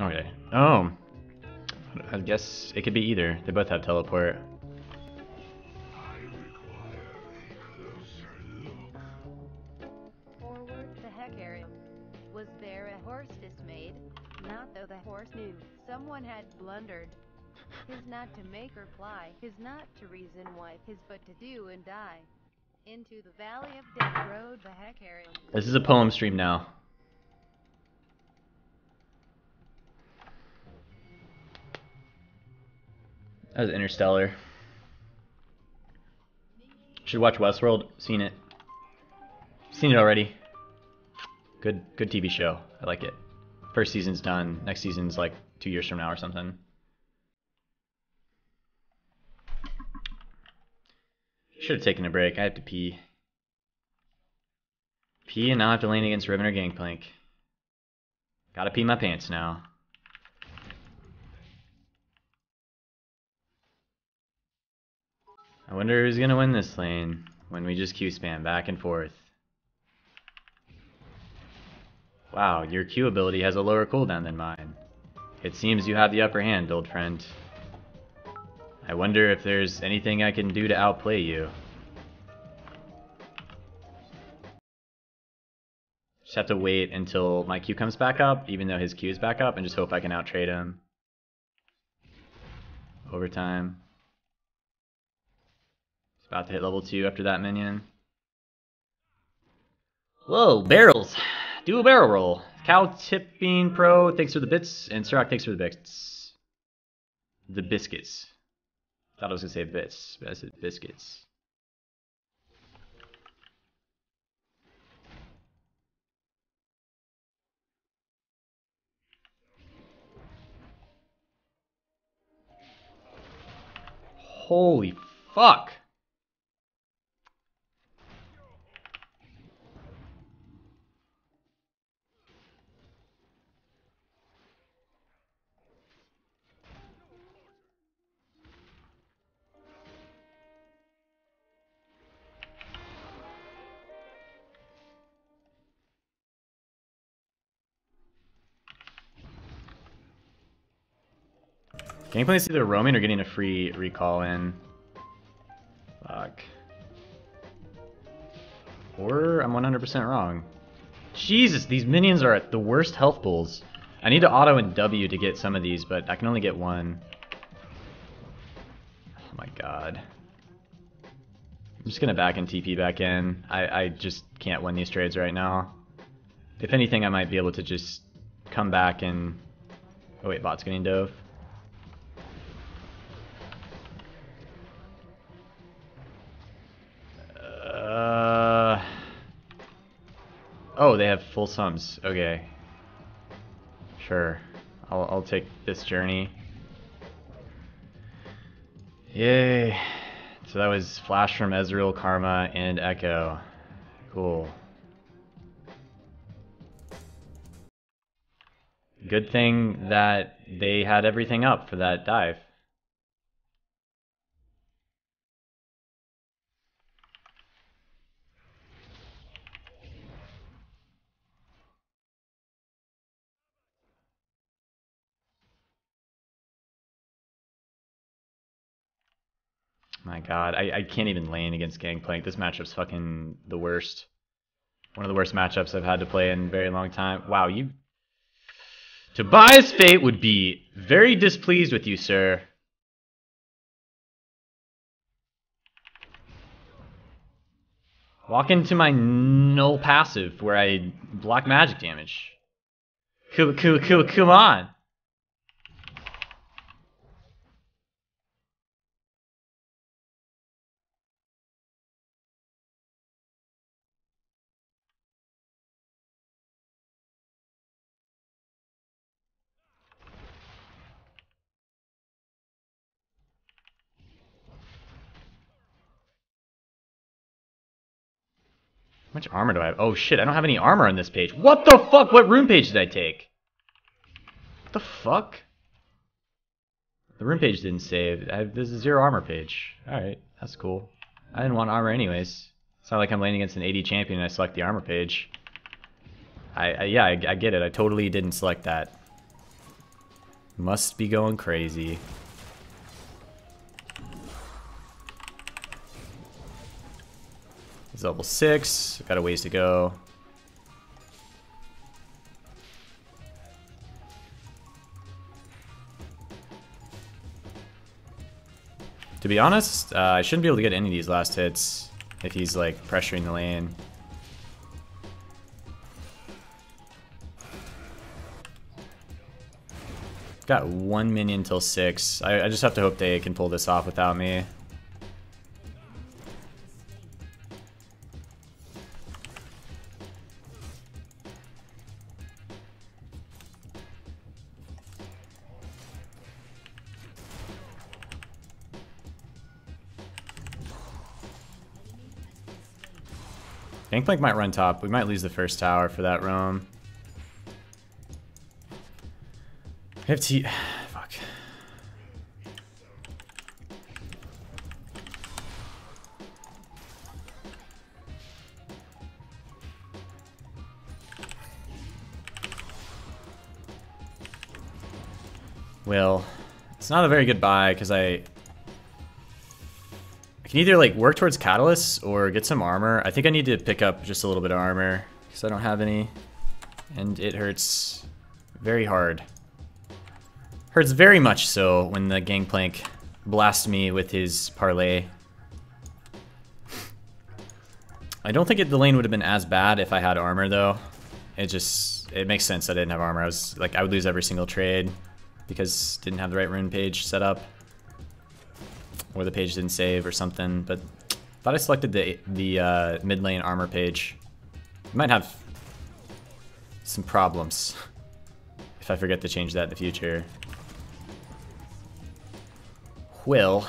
Okay. Oh. I guess it could be either. They both have teleport. Forward the Hecarim. Was there a horse dismayed? Not though the horse knew someone had blundered. His not to make or fly, his not to reason why, his but to do and die. Into the valley of death rode the heck area. This is a poem stream now. That was Interstellar. Should watch Westworld. Seen it. Seen it already. Good, good TV show. I like it. First season's done. Next season's like two years from now or something. Should have taken a break. I have to pee. Pee and now I have to lean against Riven or Gangplank. Gotta pee my pants now. I wonder who's gonna win this lane when we just Q spam back and forth. Wow, your Q ability has a lower cooldown than mine. It seems you have the upper hand, old friend. I wonder if there's anything I can do to outplay you. Just have to wait until my Q comes back up, even though his Q is back up, and just hope I can outtrade him. Overtime. About to hit level 2 after that minion. Whoa, barrels! Do a barrel roll. Cow Tipping Pro, thanks for the bits, and Sirac, thanks for the bits. The biscuits. Thought I was gonna say bits, but I said biscuits. Holy fuck! Gangplank's either roaming or getting a free recall in. Fuck. Or I'm 100% wrong. Jesus, these minions are at the worst health pools. I need to auto and W to get some of these, but I can only get one. Oh my god. I'm just gonna back and TP back in. I, I just can't win these trades right now. If anything, I might be able to just come back and... Oh wait, bot's getting dove. Oh, they have full sums. Okay. Sure. I'll, I'll take this journey. Yay. So that was Flash from Ezreal, Karma, and Ekko. Cool. Good thing that they had everything up for that dive. My god, I, I can't even lane against Gangplank. This matchup's fucking the worst. One of the worst matchups I've had to play in a very long time. Wow, you... Tobias Fate would be very displeased with you, sir. Walk into my null passive where I block magic damage. Come, come, come, come on. Much armor do I have? Oh shit, I don't have any armor on this page. What the fuck? What rune page did I take? What the fuck? The rune page didn't save. I this is zero armor page. Alright, that's cool. I didn't want armor anyways. It's not like I'm landing against an AD champion and I select the armor page. I, I yeah, I, I get it. I totally didn't select that. Must be going crazy. He's level 6. Got a ways to go. To be honest, uh, I shouldn't be able to get any of these last hits if he's like pressuring the lane. Got one minion till six. I, I just have to hope they can pull this off without me. Gangplank might run top. We might lose the first tower for that roam. We have to... Fuck. Well, it's not a very good buy because I can either like work towards catalysts or get some armor. I think I need to pick up just a little bit of armor because I don't have any. And it hurts very hard. Hurts very much so when the Gangplank blasts me with his parlay. I don't think it, the lane would have been as bad if I had armor though. It just, it makes sense that I didn't have armor. I was like, I would lose every single trade because didn't have the right rune page set up or the page didn't save or something, but I thought I selected the, the uh, mid lane armor page. Might have some problems if I forget to change that in the future. Will.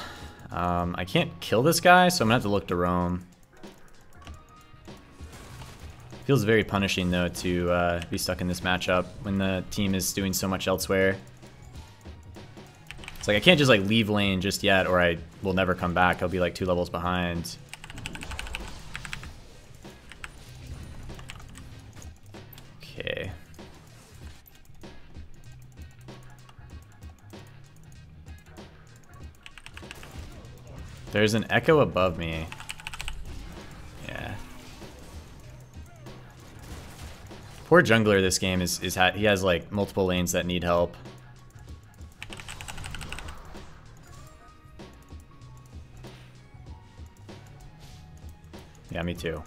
Um, I can't kill this guy, so I'm gonna have to look to roam. Feels very punishing though to uh, be stuck in this matchup when the team is doing so much elsewhere. It's like I can't just like leave lane just yet or I will never come back. I'll be like two levels behind. Okay. There's an Ekko above me. Yeah. Poor jungler this game is, is ha he has like multiple lanes that need help. Yeah, me too.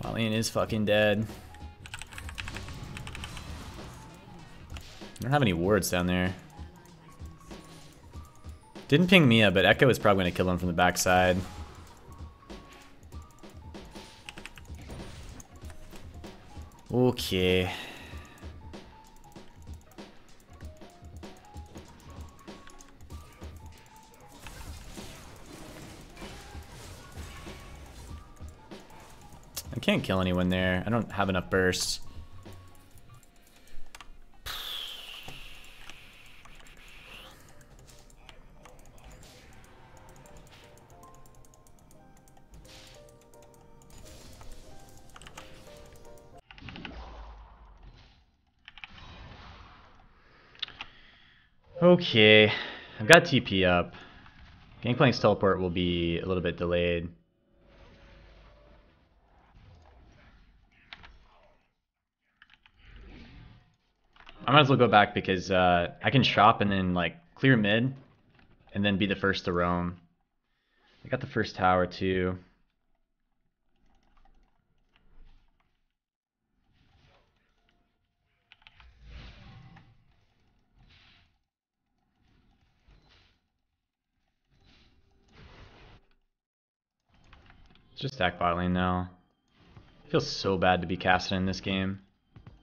Valiant is fucking dead. I don't have any wards down there. Didn't ping Mia, but Ekko is probably going to kill him from the backside. Okay. Can't kill anyone there. I don't have enough bursts. Okay, I've got TP up. Gangplank's teleport will be a little bit delayed. Might as well go back because uh, I can shop and then like clear mid and then be the first to roam. I got the first tower too. just stack bot lane now. Feels so bad to be casting in this game.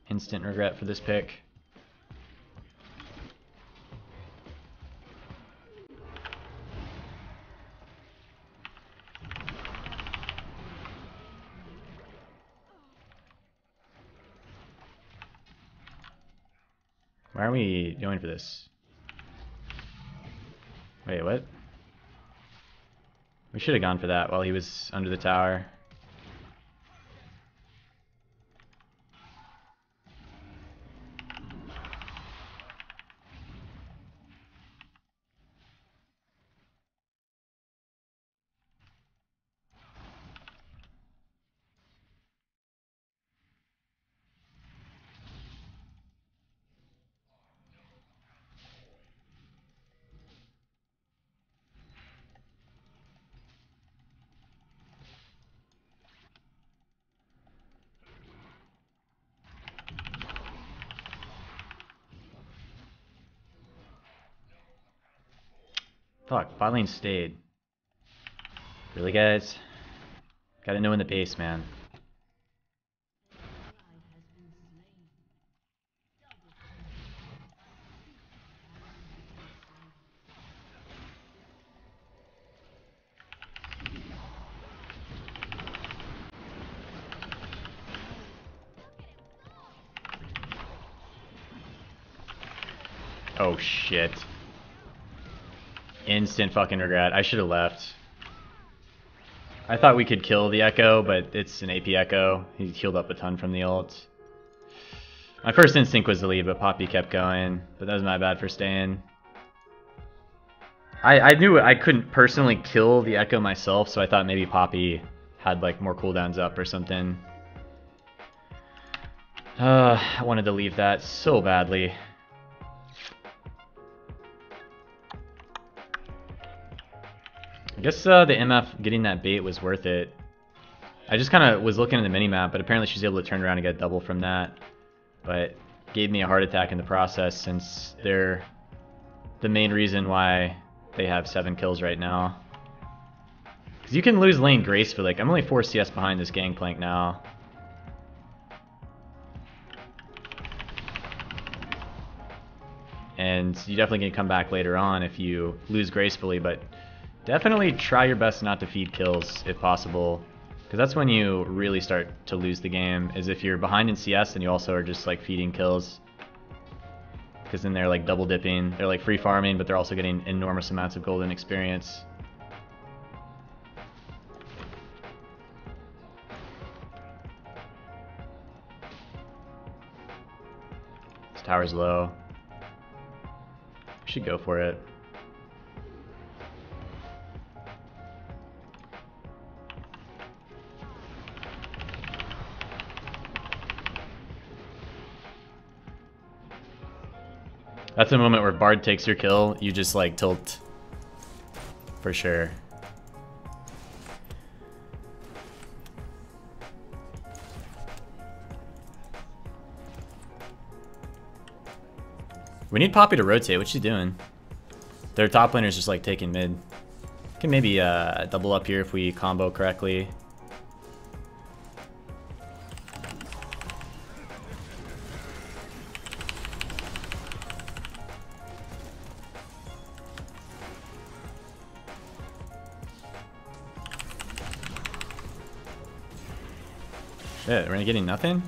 Instant regret for this pick. Why are we going for this? Wait, what? We should have gone for that while he was under the tower. Fuck, bot lane stayed. Really, guys? Gotta know in the base, man. Oh shit. Instant fucking regret. I should have left. I thought we could kill the Ekko, but it's an AP Ekko. He healed up a ton from the ult. My first instinct was to leave, but Poppy kept going. But that was my bad for staying. I, I knew I couldn't personally kill the Ekko myself, so I thought maybe Poppy had like more cooldowns up or something. Uh, I wanted to leave that so badly. I guess uh, the MF getting that bait was worth it. I just kind of was looking at the minimap, but apparently she's able to turn around and get a double from that. But gave me a heart attack in the process since they're the main reason why they have 7 kills right now. Because you can lose lane gracefully. Like, I'm only 4 CS behind this gangplank now. And you definitely can come back later on if you lose gracefully, but Definitely try your best not to feed kills if possible. Because that's when you really start to lose the game, is if you're behind in CS and you also are just like feeding kills. Because then they're like double dipping, they're like free farming, but they're also getting enormous amounts of golden experience. This tower's low. We Should go for it. That's a moment where Bard takes your kill, you just like tilt. For sure. We need Poppy to rotate. What's she doing? Their top laner's just like taking mid. Can maybe uh, double up here if we combo correctly. We're getting nothing?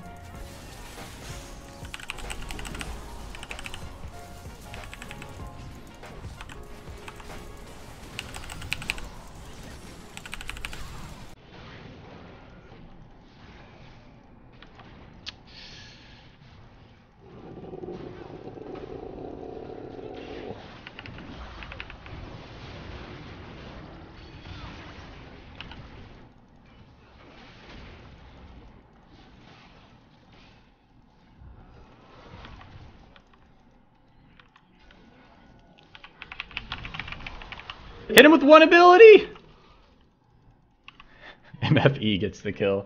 Hit him with one ability! MFE gets the kill.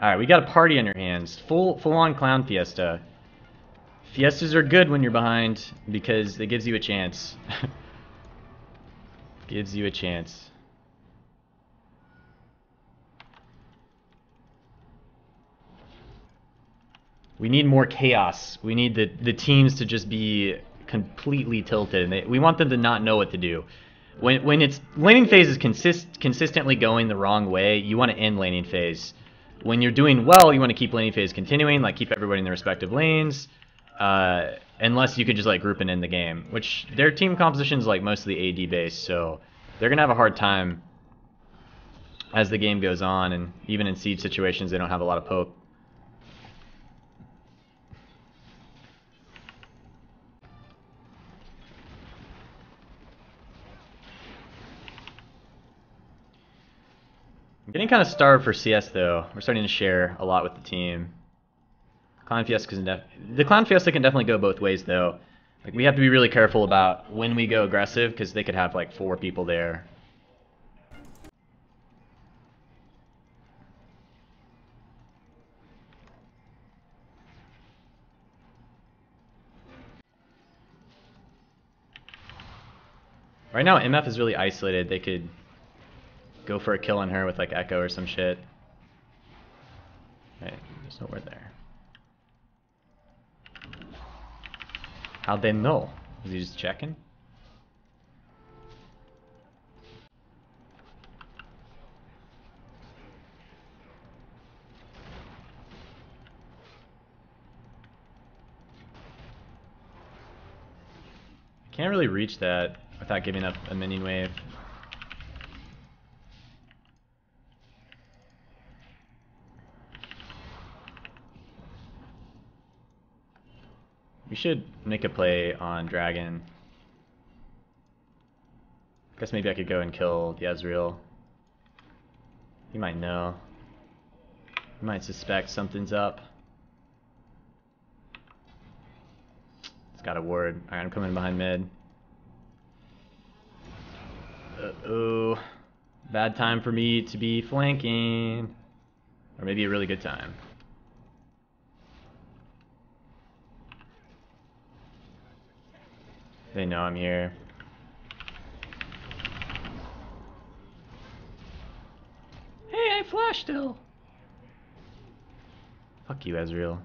Alright, we got a party on your hands. Full full on clown fiesta. Fiestas are good when you're behind because it gives you a chance. gives you a chance. We need more chaos. We need the, the teams to just be completely tilted, and they, we want them to not know what to do. When when it's laning phase is consist consistently going the wrong way, you want to end laning phase. When you're doing well, you want to keep laning phase continuing, like keep everybody in their respective lanes, uh, unless you could just like group and end the game, which their team composition is like mostly AD based, so they're gonna have a hard time as the game goes on, and even in siege situations, they don't have a lot of poke. Getting kind of starved for CS though. We're starting to share a lot with the team. Clown Fiesta can the Clown Fiesta can definitely go both ways though. Like we have to be really careful about when we go aggressive because they could have like four people there. Right now MF is really isolated. They could go for a kill on her with like Ekko or some shit. Right, there's no word there. How'd they know? Was he just checking? I can't really reach that without giving up a minion wave. We should make a play on Dragon. I Guess maybe I could go and kill the Ezreal. He might know. He might suspect something's up. It's got a ward. Alright, I'm coming behind mid. Uh-oh. Bad time for me to be flanking. Or maybe a really good time. They know I'm here. Hey, I flash still. Fuck you, Ezreal.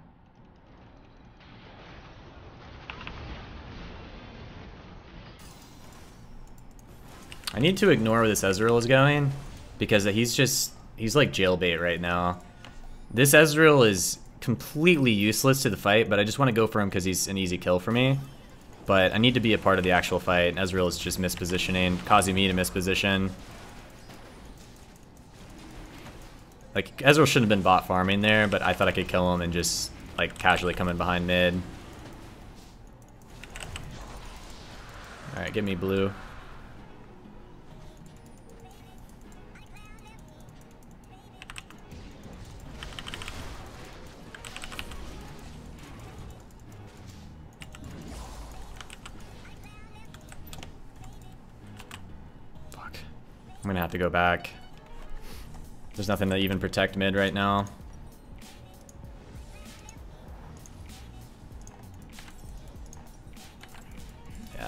I need to ignore where this Ezreal is going because he's just he's like jailbait right now. This Ezreal is completely useless to the fight, but I just want to go for him because he's an easy kill for me. But I need to be a part of the actual fight. Ezreal is just mispositioning, causing me to misposition. Like, Ezreal shouldn't have been bot farming there, but I thought I could kill him and just, like, casually come in behind mid. Alright, give me blue. I'm gonna have to go back. There's nothing to even protect mid right now.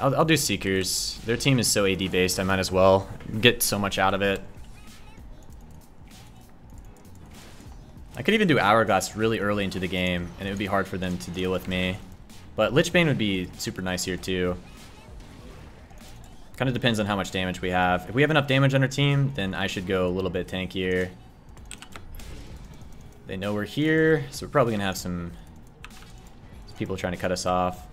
I'll, I'll do Seekers. Their team is so AD based, I might as well get so much out of it. I could even do Hourglass really early into the game, and it would be hard for them to deal with me. But Lichbane would be super nice here too. Kind of depends on how much damage we have. If we have enough damage on our team, then I should go a little bit tankier. They know we're here, so we're probably going to have some people trying to cut us off.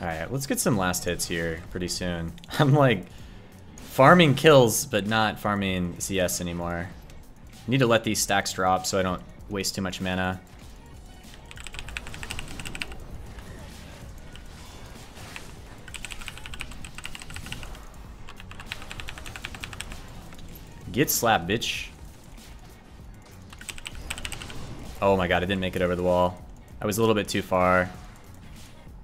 Alright, let's get some last hits here pretty soon. I'm like farming kills, but not farming CS anymore. Need to let these stacks drop so I don't waste too much mana. Get slapped, bitch. Oh my god, I didn't make it over the wall. I was a little bit too far.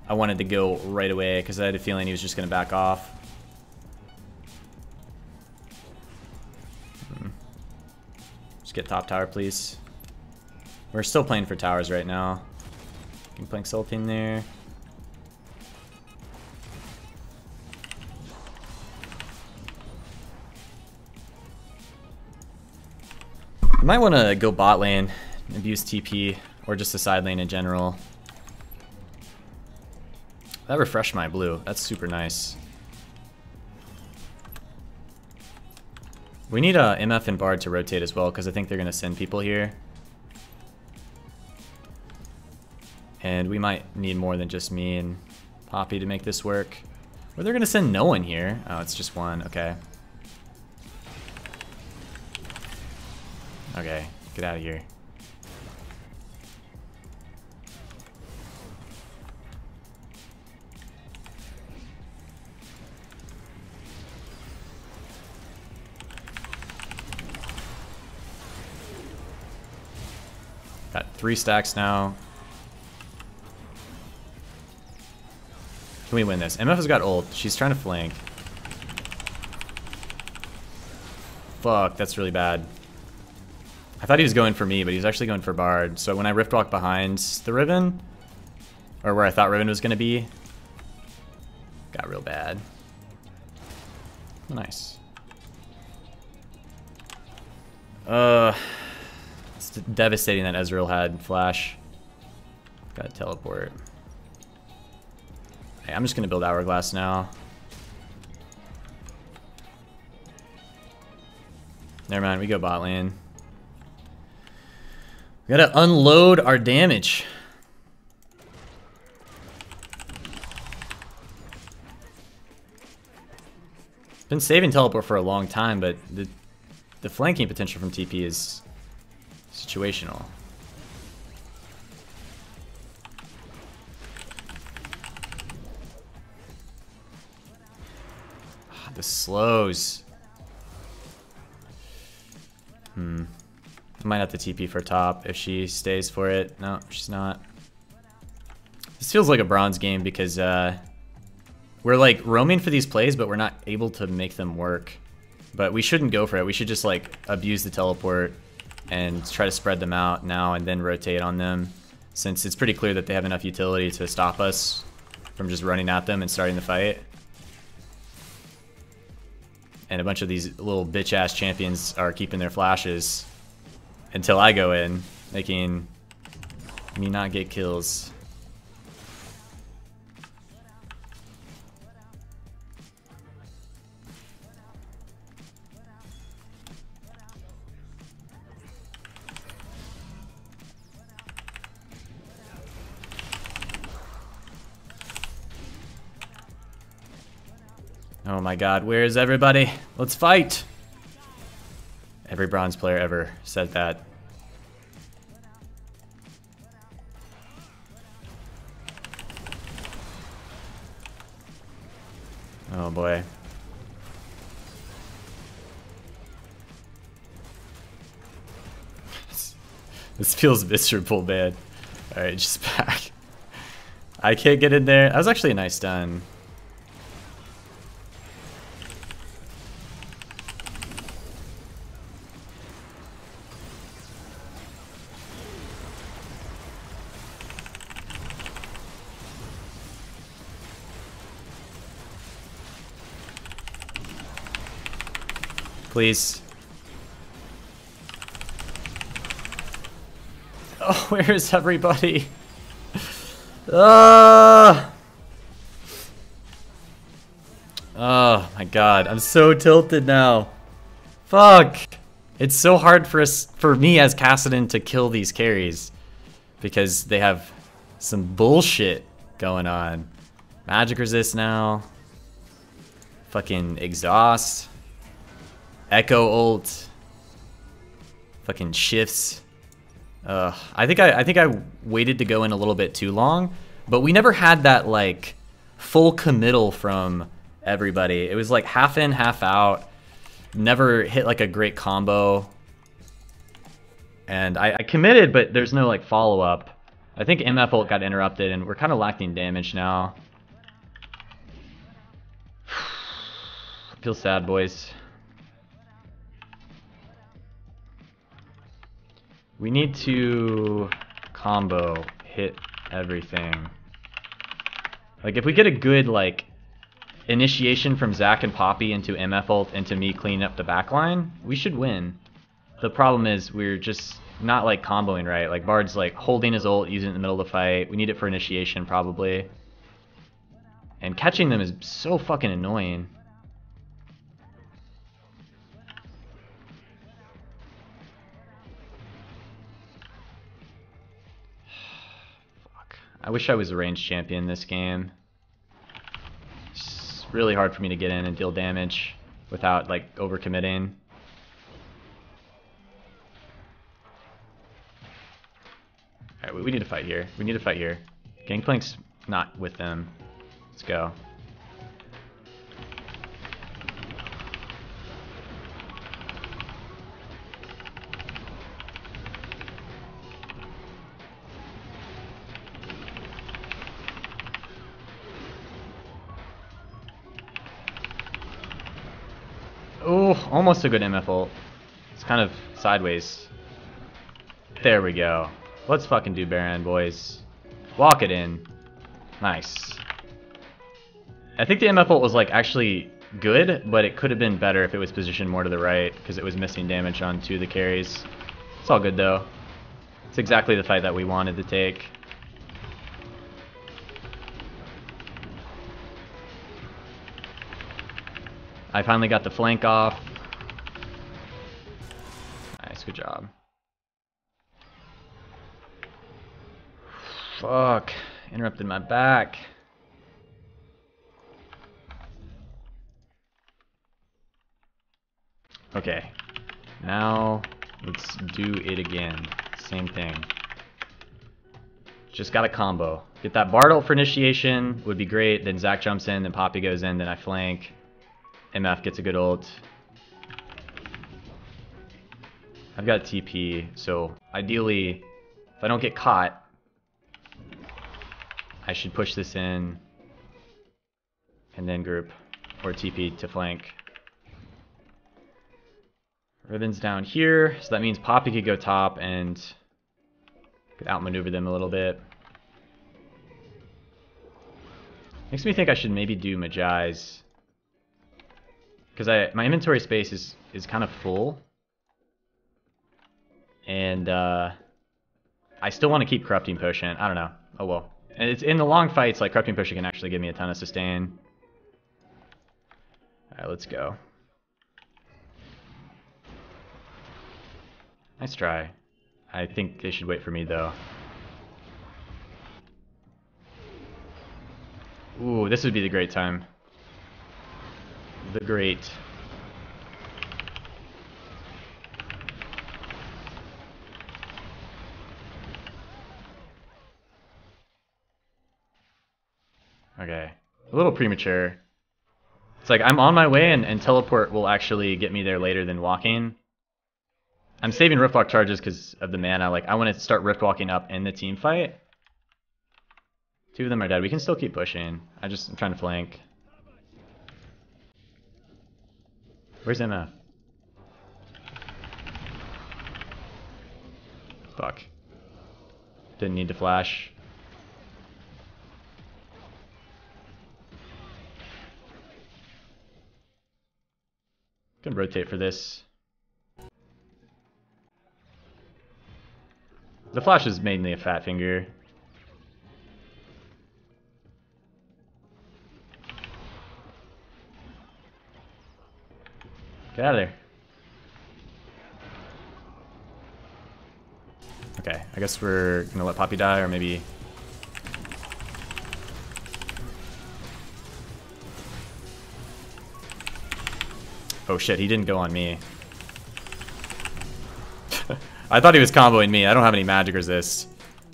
I wanted to go right away because I had a feeling he was just going to back off. Get top tower, please. We're still playing for towers right now. Can plank Sultan there. I might want to go bot lane, abuse TP, or just the side lane in general. That refreshed my blue. That's super nice. We need uh, MF and Bard to rotate as well, because I think they're going to send people here. And we might need more than just me and Poppy to make this work. Or they're going to send no one here. Oh, it's just one. Okay. Okay, get out of here. Three stacks now. Can we win this? MF has got ult. She's trying to flank. Fuck, that's really bad. I thought he was going for me, but he was actually going for Bard. So when I Rift Walk behind the Riven, or where I thought Riven was going to be, got real bad. Nice. Uh, devastating that Ezreal had Flash. Got to teleport. Hey, I'm just to build Hourglass now. Never mind, we go bot lane. We gotta unload our damage. Been saving teleport for a long time, but the the flanking potential from TP is situational. Ah, the slows. Hmm. Might have to TP for top if she stays for it. No, she's not. This feels like a bronze game because uh, we're like roaming for these plays, but we're not able to make them work. But we shouldn't go for it. We should just like abuse the teleport and try to spread them out now and then rotate on them since it's pretty clear that they have enough utility to stop us from just running at them and starting the fight. And a bunch of these little bitch-ass champions are keeping their flashes until I go in, making me not get kills. Oh my god, where is everybody? Let's fight! Every bronze player ever said that. Oh boy. this feels miserable, man. Alright, just back. I can't get in there. That was actually a nice stun. Please. Oh, where is everybody? Uh... Oh my god, I'm so tilted now. Fuck. It's so hard for us, for me as Kassadin to kill these carries because they have some bullshit going on. Magic resist now. Fucking exhaust. Ekko ult. Fucking shifts. Uh, I think I, I think I waited to go in a little bit too long, but we never had that like full committal from everybody. It was like half in, half out. Never hit like a great combo. And I, I committed, but there's no like follow up. I think MF ult got interrupted, and we're kind of lacking damage now. Feel sad, boys. We need to combo hit everything. Like if we get a good like initiation from Zac and Poppy into MF ult into me cleaning up the backline, we should win. The problem is we're just not like comboing right. Like Bard's like holding his ult, using it in the middle of the fight. We need it for initiation probably. And catching them is so fucking annoying. I wish I was a ranged champion this game. It's really hard for me to get in and deal damage without like overcommitting. Alright, we, we need to fight here. We need to fight here. Gangplank's not with them. Let's go. Almost a good MF ult. It's kind of sideways. There we go. Let's fucking do Baron, boys. Walk it in. Nice. I think the MF ult was like actually good, but it could have been better if it was positioned more to the right because it was missing damage on two of the carries. It's all good though. It's exactly the fight that we wanted to take. I finally got the flank off. Good job. Fuck. Interrupted my back. Okay. Now, let's do it again. Same thing. Just got a combo. Get that Bard ult for initiation would be great. Then Zac jumps in, then Poppy goes in, then I flank. MF gets a good ult. I've got TP, so ideally, if I don't get caught, I should push this in and then group or TP to flank. Riven's down here, so that means Poppy could go top and could outmaneuver them a little bit. Makes me think I should maybe do Magi's. Because I my inventory space is, is kind of full. And uh, I still want to keep Corrupting Potion. I don't know. Oh well. And it's in the long fights, like Corrupting Potion can actually give me a ton of sustain. Alright, let's go. Nice try. I think they should wait for me though. Ooh, this would be the great time. The great. Okay. A little premature. It's like I'm on my way and, and teleport will actually get me there later than walking. I'm saving Riftwalk charges because of the mana. Like I want to start Riftwalking up in the team fight. Two of them are dead. We can still keep pushing. I just I'm trying to flank. Where's Emma? Fuck. Didn't need to flash. Can rotate for this. The flash is mainly a fat finger. Get out of there. Okay, I guess we're gonna let Poppy die, or maybe... Oh shit, he didn't go on me. I thought he was comboing me. I don't have any magic resist.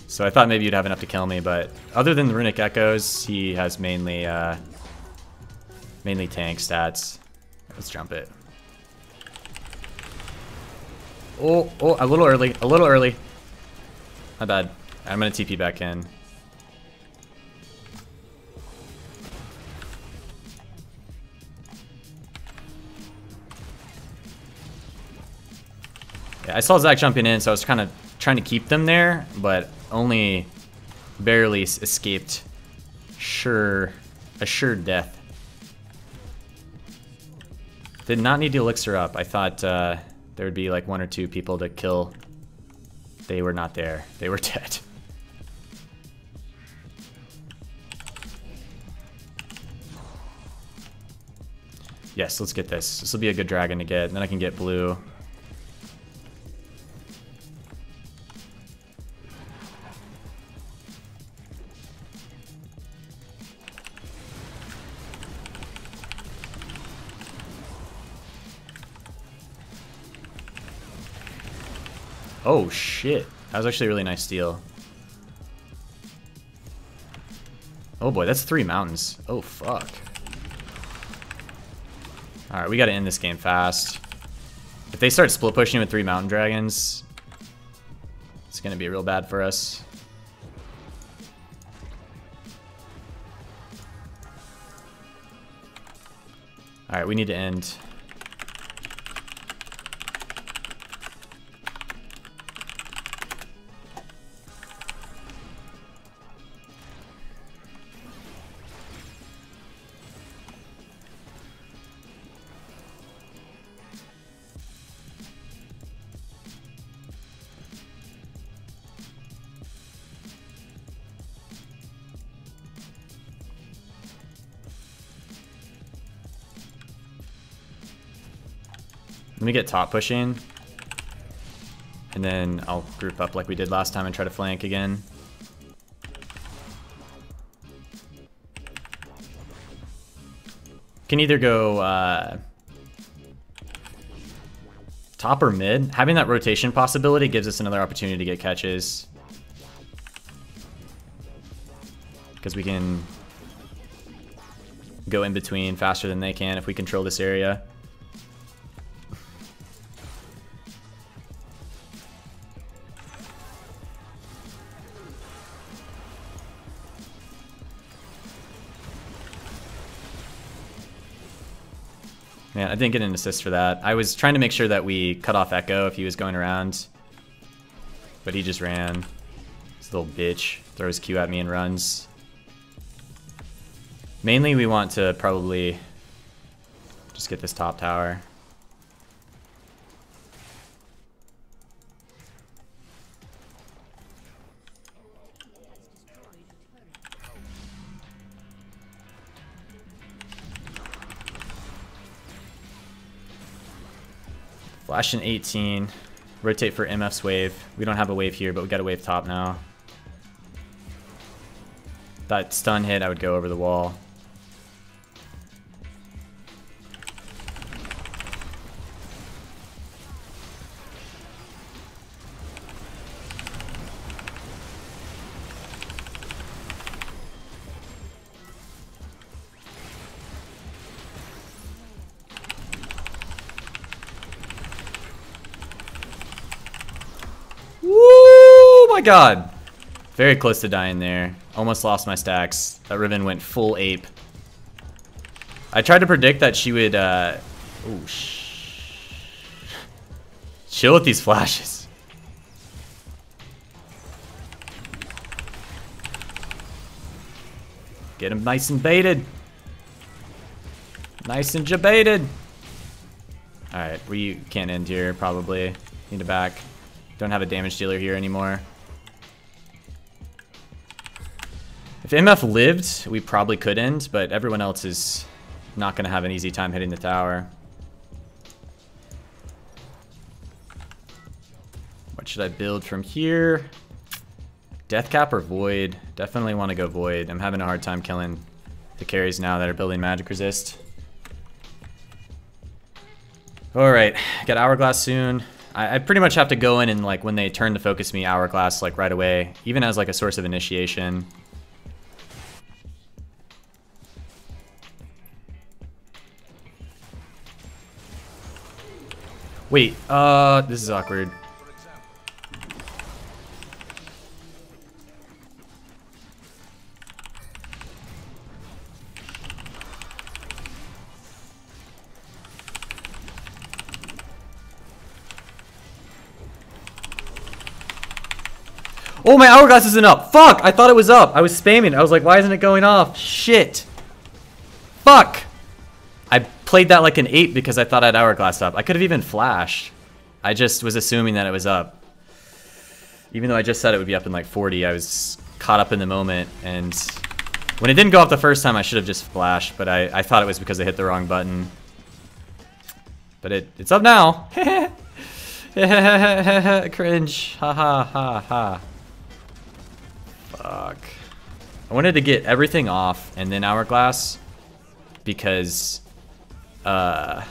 So I thought maybe you'd have enough to kill me, but other than the Runic Echoes, he has mainly, uh, mainly tank stats. Let's jump it. Oh, oh, a little early, a little early. My bad. I'm gonna TP back in. I saw Zac jumping in, so I was kind of trying to keep them there, but only barely escaped sure, assured death. Did not need the elixir up. I thought uh, there would be like one or two people to kill. They were not there. They were dead. Yes, let's get this. This will be a good dragon to get, and then I can get blue. Oh, shit. That was actually a really nice steal. Oh boy, that's three mountains. Oh, fuck. Alright, we gotta end this game fast. If they start split pushing with three mountain dragons, it's gonna be real bad for us. Alright, we need to end. Let me get top pushing. And then I'll group up like we did last time and try to flank again. Can either go uh, top or mid. Having that rotation possibility gives us another opportunity to get catches. Because we can go in between faster than they can if we control this area. I didn't get an assist for that. I was trying to make sure that we cut off Ekko if he was going around. But he just ran. This little bitch throws Q at me and runs. Mainly we want to probably just get this top tower. Flash in 18. Rotate for MF's wave. We don't have a wave here, but we got a wave top now. That stun hit, I would go over the wall. God! Very close to dying there. Almost lost my stacks. That Riven went full ape. I tried to predict that she would, uh... Oh, sh... Chill with these flashes. Get him nice and baited. Nice and jebaited. Alright, we can't end here, probably. Need to back. Don't have a damage dealer here anymore. If MF lived, we probably could end, but everyone else is not going to have an easy time hitting the tower. What should I build from here? Death Cap or Void? Definitely want to go Void. I'm having a hard time killing the carries now that are building Magic Resist. Alright, got Hourglass soon. I, I, pretty much have to go in and like when they turn to focus me Hourglass like right away, even as like a source of initiation. Wait, uh, this is awkward. Oh, my hourglass isn't up. Fuck! I thought it was up. I was spamming. I was like, why isn't it going off? Shit. Fuck! Played that like an 8 because I thought I had hourglass up. I could have even flashed. I just was assuming that it was up. Even though I just said it would be up in like 40, I was caught up in the moment. And when it didn't go off the first time, I should have just flashed. But I, I thought it was because I hit the wrong button. But it, it's up now. Cringe. Ha ha ha ha. Fuck. I wanted to get everything off and then Hourglass because uh,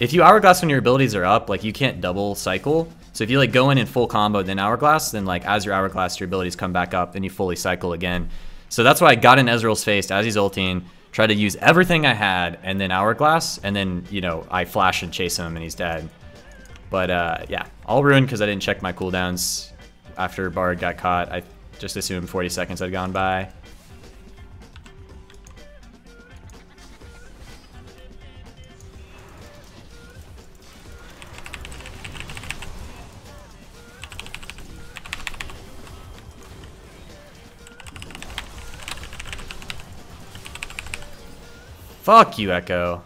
if you Hourglass when your abilities are up, like you can't double cycle. So if you like go in in full combo then hourglass, then like as your hourglass, your abilities come back up, then you fully cycle again. So that's why I got in Ezreal's face as he's ulting, tried to use everything I had, and then hourglass, and then you know I flash and chase him and he's dead. But uh, yeah, all ruined because I didn't check my cooldowns after Bard got caught. I just assumed 40 seconds had gone by. Fuck you, Ekko.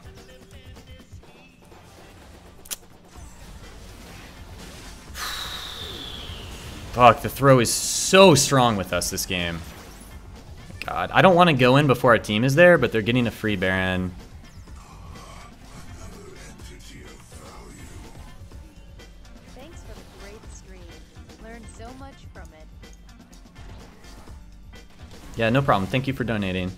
Fuck, the throw is so strong with us this game. God, I don't want to go in before our team is there, but they're getting a free Baron. Thanks for the great stream. Learned so much from it. Yeah, no problem. Thank you for donating.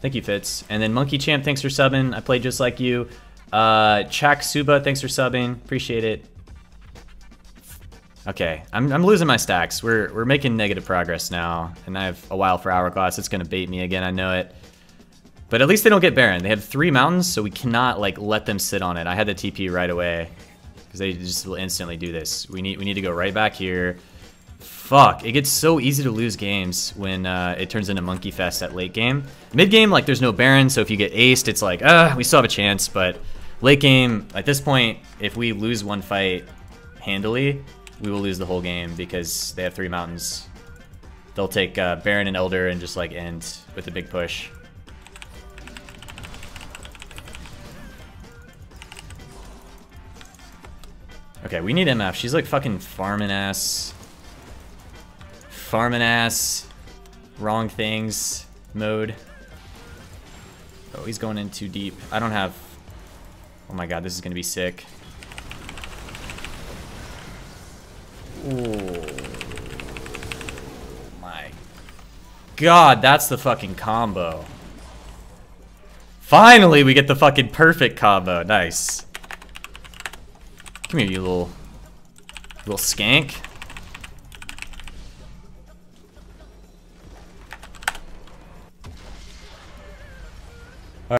Thank you, Fitz. And then Monkey Champ, thanks for subbing. I played just like you. Uh, Chak Suba, thanks for subbing. Appreciate it. Okay, I'm, I'm losing my stacks. We're, we're making negative progress now, and I have a while for Hourglass. It's going to bait me again, I know it. But at least they don't get Baron. They have three mountains, so we cannot like let them sit on it. I had the TP right away, because they just will instantly do this. We need, we need to go right back here. Fuck, it gets so easy to lose games when uh, it turns into Monkey Fest at late game. Mid game, like, there's no Baron, so if you get aced, it's like, ah, we still have a chance, but late game, at this point, if we lose one fight handily, we will lose the whole game because they have three mountains. They'll take uh, Baron and Elder and just, like, end with a big push. Okay, we need MF. She's, like, fucking farming ass farming ass, wrong things mode. Oh, he's going in too deep. I don't have... Oh my god, this is going to be sick. Oh my god, that's the fucking combo. Finally, we get the fucking perfect combo. Nice. Come here, you little, little skank.